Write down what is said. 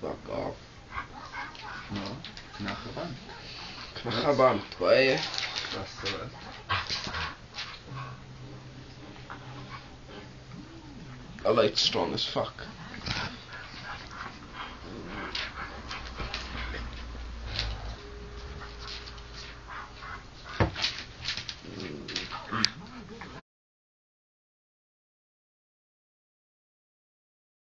Fuck off. No, knachaban. Knachaban, That's the word. I like strong as fuck.